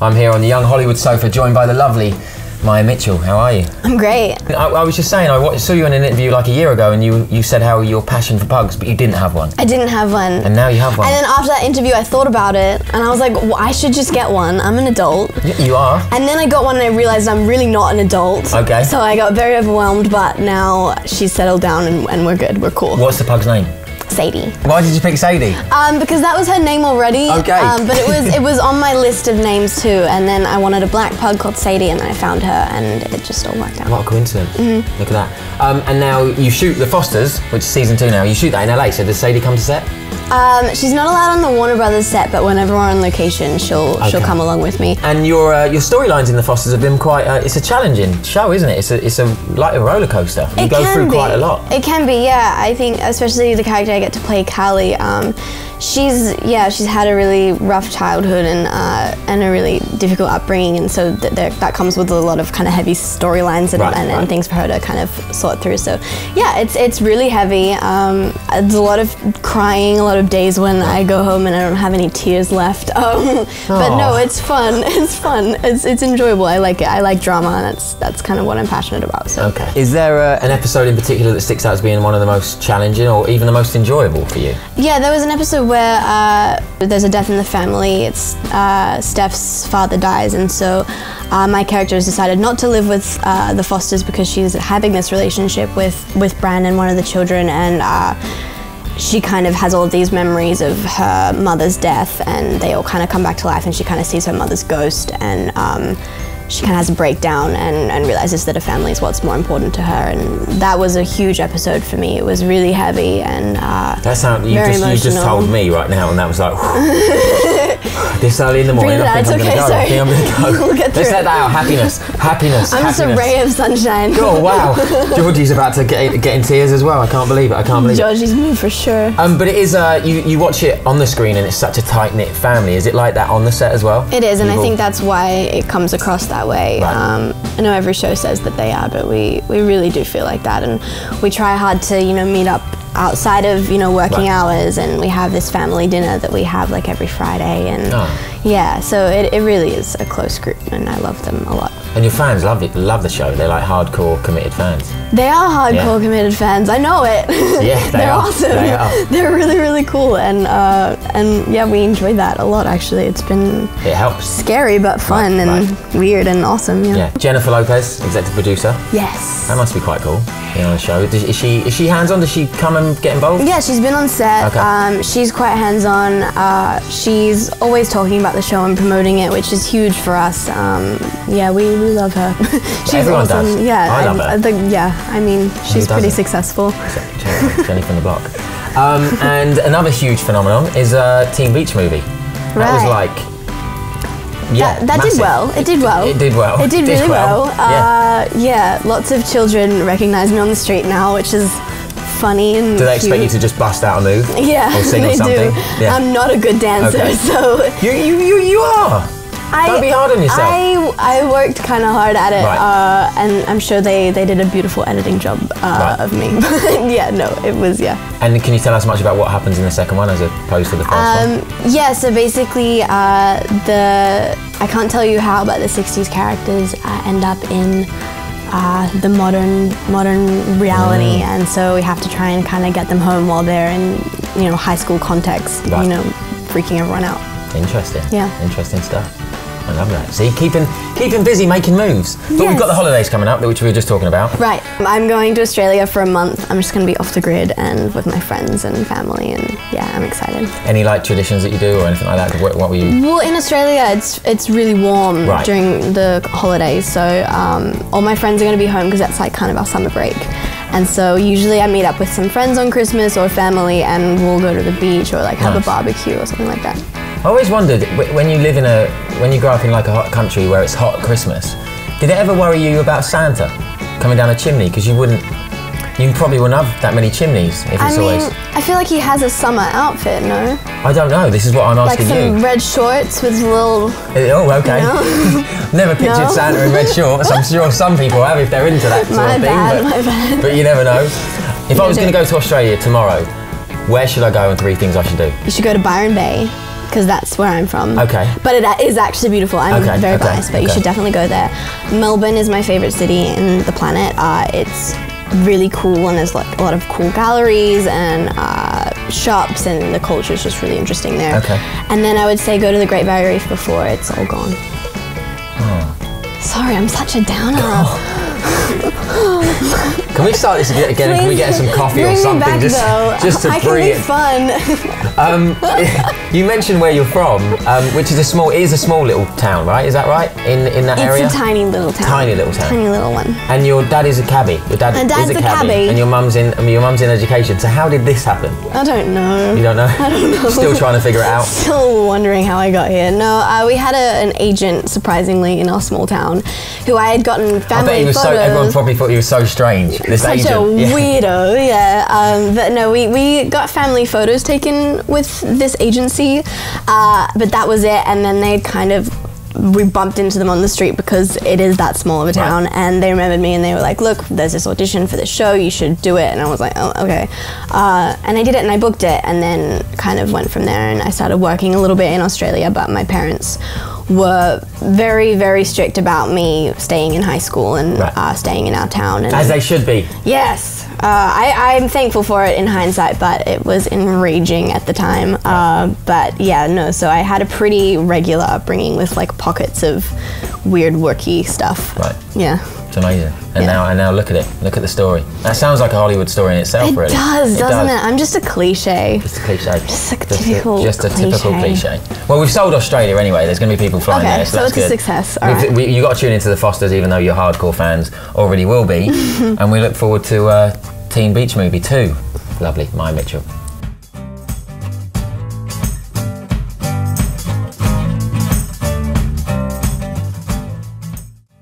I'm here on the Young Hollywood sofa, joined by the lovely Maia Mitchell. How are you? I'm great. I, I was just saying, I wa- saw you in an interview like a year ago, and you, you said how your passion for pugs, but you didn't have one. I didn't have one. And now you have one. And then after that interview, I thought about it, and I was like, well, I should just get one. I'm an adult. Y- you are. And then I got one, and I realized I'm really not an adult. Okay. So I got very overwhelmed, but now she's settled down, and, and we're good. We're cool. What's the pug's name? Sadie. Why did you pick Sadie? Um, because that was her name already. Okay. Um, but it was it was on my list of names too, and then I wanted a black pug called Sadie, and I found her, and it just all worked out. What a coincidence. Mm-hmm. Look at that. Um, and now you shoot The Fosters, which is season two now. You shoot that in LA, so does Sadie come to set? Um, she's not allowed on the Warner Brothers set, but whenever we're on location, she'll she'll come along with me. And your uh, your storylines in The Fosters have been quite. Uh, it's a challenging show, isn't it? It's a it's a like a roller coaster. You It go can through be. quite a lot. It can be, yeah. I think, especially the character I get to play, Callie. Um, she's yeah, she's had a really rough childhood and uh, and a really difficult upbringing, and so th- there, that comes with a lot of kind of heavy storylines and, Right, and, right. and things for her to kind of sort through. So yeah, it's it's really heavy. Um, there's a lot of crying, a lot of days when I go home and I don't have any tears left. Um, but no, it's fun. It's fun. It's, it's enjoyable. I like it. I like drama, and that's that's kind of what I'm passionate about. So. Okay. Is there uh, an episode in particular that sticks out as being one of the most challenging or even the most enjoyable for you? Yeah, there was an episode where uh, there's a death in the family. It's uh, Steph's father dies, and so uh, my character has decided not to live with uh, the Fosters because she's having this relationship with with Brandon, one of the children, and. Uh, she kind of has all of these memories of her mother's death, and they all kind of come back to life, and she kind of sees her mother's ghost, and um, she kind of has a breakdown and, and realizes that her family is what's more important to her, and that was a huge episode for me. It was really heavy and uh, That sound you Very just you just told me right now, and that was like this early in the morning. I think out, I'm it's gonna okay, go. I think I'm gonna go. We'll get Let's let that out. Happiness, happiness, I'm just a ray of sunshine. Oh wow, Georgie's about to get get in tears as well. I can't believe it. I can't believe it. Georgie's for sure. Um, but it is. Uh, you you watch it on the screen, and it's such a tight knit family. Is it like that on the set as well? It is, and I think that's why it comes across that way. Right. Um, I know every show says that they are, but we, we really do feel like that, and we try hard to you know meet up outside of you know working Right. hours, and we have this family dinner that we have like every Friday, and Oh. yeah, so it, it really is a close group, and I love them a lot. And your fans love it. Love the show. They're like hardcore committed fans. They are hardcore Yeah. committed fans. I know it. Yeah, they are are. awesome. They are. They're really really cool, and uh, and yeah, we enjoy that a lot. Actually, it's been It helps. scary but fun Right, and weird and awesome. Yeah. Yeah. Jennifer Lopez, executive producer. Yes. That must be quite cool. On the show. Does, is she is she hands on? Does she come and get involved? Yeah, she's been on set. Okay. Um, she's quite hands-on. Uh, she's always talking about the show and promoting it, which is huge for us. Um, yeah, we, we love her. she's Everyone awesome. does. Yeah, I love her. Think yeah. I mean, she's pretty successful. Jenny, Jenny from the block. Um, and another huge phenomenon is a Teen Beach movie. Right. That was like. Yeah, that that did well. It did well. It did well. It did Did really well. well. Uh, yeah, lots of children recognize me on the street now, which is funny and Do they expect you to just bust out a move? Yeah, Or sing they or something? do. Yeah. I'm not a good dancer, Okay. so you, you, you, you are. I, Don't be hard on yourself. I, I worked kind of hard at it, Right. uh, and I'm sure they, they did a beautiful editing job uh, Right. of me. Yeah, no, it was yeah. And can you tell us much about what happens in the second one as opposed to the first one? Um, yeah, so basically, uh, the I can't tell you how, but the '60s characters uh, end up in uh, the modern modern reality, Mm. and so we have to try and kind of get them home while they're in you know high school context, Right. you know, freaking everyone out. Interesting. Yeah. Interesting stuff. I love that. See, keeping keeping busy, making moves. But we've got the holidays coming up, which we were just talking about. Right. I'm going to Australia for a month. I'm just going to be off the grid and with my friends and family, and yeah, I'm excited. Any like traditions that you do or anything like that? What, what were you? Well, in Australia, it's it's really warm Right. during the holidays, so um, all my friends are going to be home because that's like kind of our summer break. And so usually I meet up with some friends on Christmas or family, and we'll go to the beach or like have Nice. a barbecue or something like that. I always wondered when you live in a when you grow up in like a hot country where it's hot at Christmas. Did it ever worry you about Santa coming down a chimney? Because you wouldn't. You probably wouldn't have that many chimneys if I it's mean, always. I feel like he has a summer outfit, no? I don't know. This is what I'm asking Like asking some you. red shorts with little. Uh, oh, okay. No? Never pictured No? Santa in red shorts. I'm sure some people have if they're into that sort My of thing. bad, but, my bad. but you never know. If I was going to go to Australia tomorrow, where should I go and three things I should do? You should go to Byron Bay. Because that's where I'm from. Okay. But it is actually beautiful. I'm Okay, very okay, biased, but you should definitely go there. Melbourne is my favorite city in the planet. Uh, it's really cool and there's like a lot of cool galleries and uh, shops and the culture is just really interesting there. Okay. And then I would say go to the Great Barrier Reef before it's all gone. Oh. Sorry, I'm such a downer. Can we start this again? again? Can we get some coffee or me something back, just, though. just to I bring be it? fun. Um, you mentioned where you're from, um, which is a small. It is a small little town, right? Is that right? In in that area. It's a tiny little town. Tiny little town. Tiny little one. And your dad is a cabbie. Your dad My is dad's a a cabbie, cabbie. and your mum's in. I mean, your mum's in education. So how did this happen? I don't know. You don't know. I don't know. Still trying to figure it out. Still wondering how I got here. No, uh, we had a, an agent, surprisingly, in our small town, who I had gotten I family bet he was so. photos. Everyone probably thought he was so strange. This such agent. a weirdo, yeah. Um, but no, we, we got family photos taken with this agency, uh, but that was it. And then they kind of we bumped into them on the street because it is that small of a town, Right. and they remembered me and they were like, "Look, there's this audition for this show. You should do it." And I was like, "Oh, okay." Uh, and I did it, and I booked it, and then kind of went from there. And I started working a little bit in Australia, but my parents were very, very strict about me staying in high school and Right. uh, staying in our town. And As they should be. Yes, uh, I, I'm thankful for it in hindsight, but it was enraging at the time. Uh, but yeah, no, so I had a pretty regular upbringing with like pockets of weird worky stuff. Right. Yeah. It's amazing. And Yeah. now, and now look at it. Look at the story. That sounds like a Hollywood story in itself, It really. does, doesn't it? I'm just a cliche. Just a cliche. Just a typical just a typical cliche. cliche. Well, we've sold Australia anyway. There's going to be people flying Okay, there, so, so that's it's a good. success. All we, you got to tune into the Fosters, even though your hardcore fans already will be. and we look forward to uh, Teen Beach Movie 2. Lovely, Maia Mitchell.